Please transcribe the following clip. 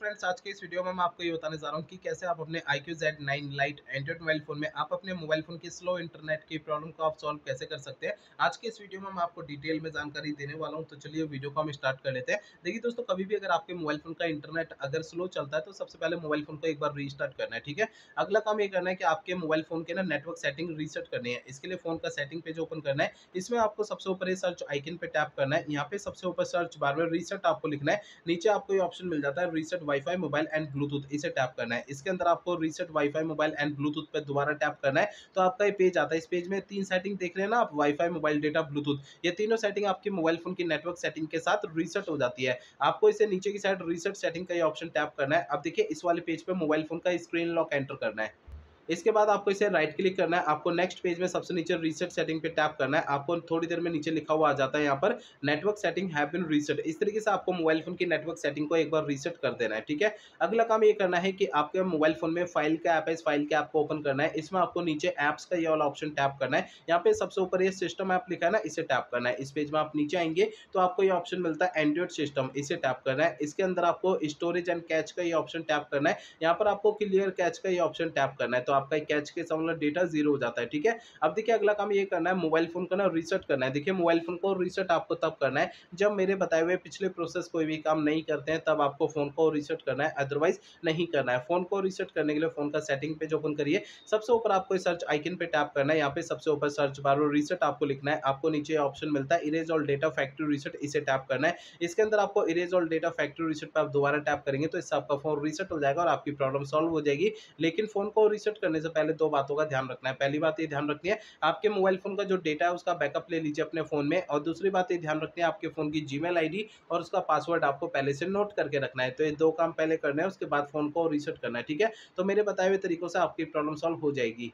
Friends आज के इस वीडियो में मैं आपको ये बताने जा रहा हूँ कि कैसे आप अपने I Q Z nine lite android mobile phone में आप अपने मोबाइल फ़ोन की स्लो इंटरनेट की प्रॉब्लम को आप सॉल्व कैसे कर सकते हैं। आज के इस वीडियो में मैं आपको डिटेल में जानकारी देने वाला हूँ तो चलिए वीडियो को हम स्टार्ट कर लेते हैं। देखिए दोस्तों, कभी भी अगर आपके मोबाइल फ़ोन का इंटरनेट अगर स्लो चलता है तो सबसे पहले मोबाइल फ़ोन को एक बार रीस्टार्ट करना है, ठीक है? अगला काम ये करना है कि आपके मोबाइल फ़ोन के ना नेटवर्क सेटिंग रीसेट करनी है। इसके लिए फ़ोन का सेटिंग पेज ओपन करना है। इसमें आपको सबसे ऊपर सर्च आइकन पे टैप करना है। यहाँ पे सबसे ऊपर सर्च बार में रीसेट आपको लिखना है। नीचे आपको ये ऑप्शन मिल जाता है reset wifi mobile and Bluetooth इसे टैप करना है। इसके अंदर आपको reset wifi mobile and Bluetooth पर दोबारा टैप करना है। तो आपका ये पेज आता है। इस पेज में तीन सेटिंग देख रहे हैं ना आप वाईफाई मोबाइल डेटा ब्लूटूथ ये तीनों सेटिंग आपके मोबाइल फ़ोन की नेटवर्क सेटिंग के साथ रीसेट हो जाती है। आपको इसे नीचे की साइड रीसेट सेटिंग का ये ऑप्शन टैप करना है। अब देखिए, इस वाले पेज पर मोबाइल फ़ोन का स्क्रीन लॉक एंटर करना है। इसके बाद आपको इसे राइट क्लिक करना है। आपको नेक्स्ट पेज में सबसे नीचे रीसेट सेटिंग पे टैप करना है। आपको थोड़ी देर में नीचे लिखा हुआ आ जाता है यहाँ पर network setting have been reset इस तरीके से आपको मोबाइल फ़ोन की नेटवर्क सेटिंग को एक बार रीसेट कर देना है, ठीक है? अगला काम ये करना है कि आपके मोबाइल फ़ोन में फ़ाइल का ऐप है, इस फ़ाइल के ऐप को ओपन करना है। इसमें आपको नीचे ऐप्स का ये वाला ऑप्शन टैप करना है। यहाँ पे सबसे ऊपर ये सिस्टम ऐप लिखा है ना, इसे टैप करना है। इस पेज में आप नीचे आएँगे तो आपको ये ऑप्शन मिलता है एंड्रॉइड सिस्टम इसे टैप करना है। इसके अंदर आपको स्टोरेज एंड कैच का ये ऑप्शन टैप करना है। यहाँ पर आपको क्लियर कैच का ये ऑप्शन टैप करना है। तो आपका कैच के वाला डेटा ज़ीरो हो जाता है, ठीक है? अब देखिए, अगला काम ये करना है मोबाइल फ़ोन का ना रिसेट करना है। देखिए मोबाइल फ़ोन को रिसेट आपको तब करना है जब मेरे बताए हुए पिछले प्रोसेस कोई भी काम नहीं करते हैं, तब आपको फ़ोन को रिसेट करना है अदरवाइज़ नहीं करना है। फ़ोन को रिसेट करने के लिए फ़ोन का सेटिंग पेज ओपन करिए, सबसे ऊपर आपको सर्च आइकन पे टैप करना है। यहाँ पे सबसे ऊपर सर्च बार रिसेट आपको लिखना है। आपको नीचे ऑप्शन मिलता है erase all data factory reset इसे टैप करना है। इसके अंदर आपको erase all data factory reset पर आप दोबारा टैप करेंगे तो इससे आपका फ़ोन रिसेट हो जाएगा और आपकी प्रॉब्लम सॉल्व हो जाएगी। लेकिन फ़ोन को रिसेट करने से पहले दो बातों का ध्यान रखना है। पहली बात ये ध्यान रखनी है, आपके मोबाइल फ़ोन का जो डेटा है, उसका बैकअप ले लीजिए अपने फ़ोन में। और दूसरी बात ये ध्यान रखनी है, आपके फ़ोन की जीमेल आईडी और उसका पासवर्ड आपको पहले से नोट करके रखना है। तो ये दो काम पहले करना है, उसके बाद फ़ोन को रिसेट करना है, ठीक है? तो मेरे बताए हुए तरीकों से आपकी प्रॉब्लम सॉल्व हो जाएगी।